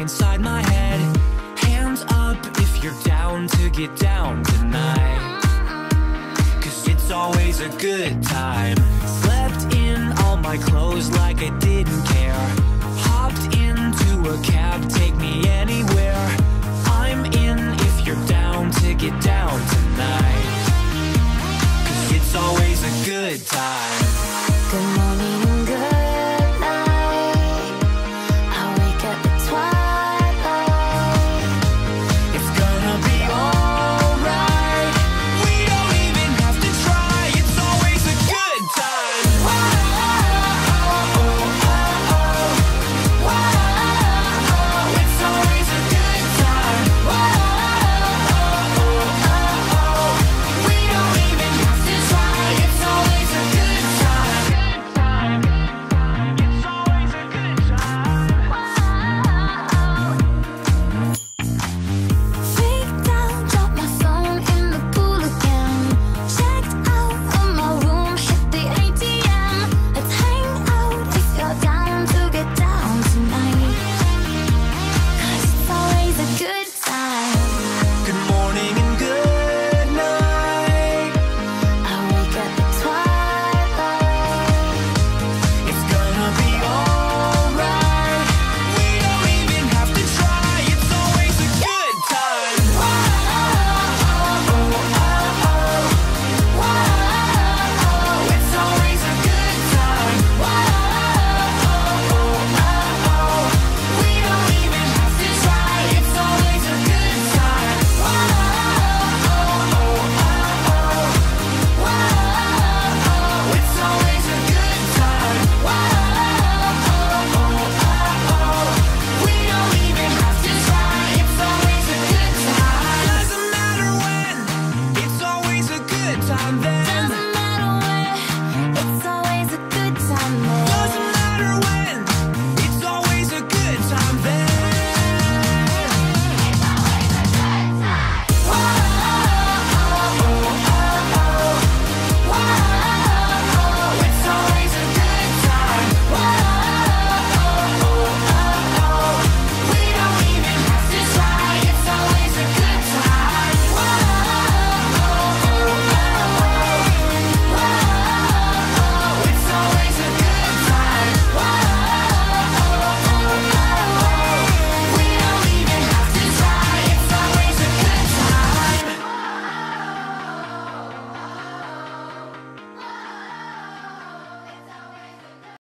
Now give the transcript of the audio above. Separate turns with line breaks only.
song inside my head. Hands up if you're down to get down tonight. Cause it's always a good time. Slept in all my clothes like